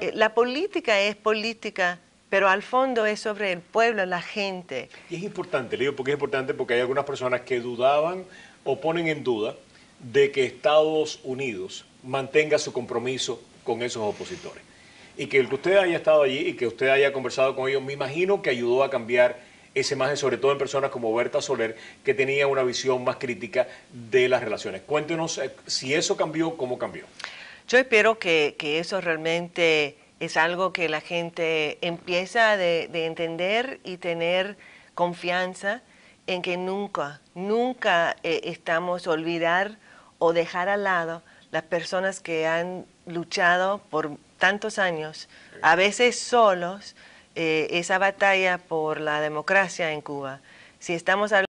Eh, la política es política, pero al fondo es sobre el pueblo, la gente. Y es importante, Leo, porque es importante porque hay algunas personas que dudaban o ponen en duda de que Estados Unidos mantenga su compromiso con esos opositores. Y que el que usted haya estado allí y que usted haya conversado con ellos, me imagino que ayudó a cambiar esa imagen, sobre todo en personas como Berta Soler, que tenía una visión más crítica de las relaciones. Cuéntenos eh, si eso cambió, cómo cambió. Yo espero que, eso realmente es algo que la gente empieza de, entender y tener confianza en que nunca, nunca eh, estamos olvidar o dejar al lado las personas que han luchado por tantos años, a veces solos, eh, esa batalla por la democracia en Cuba. Si estamos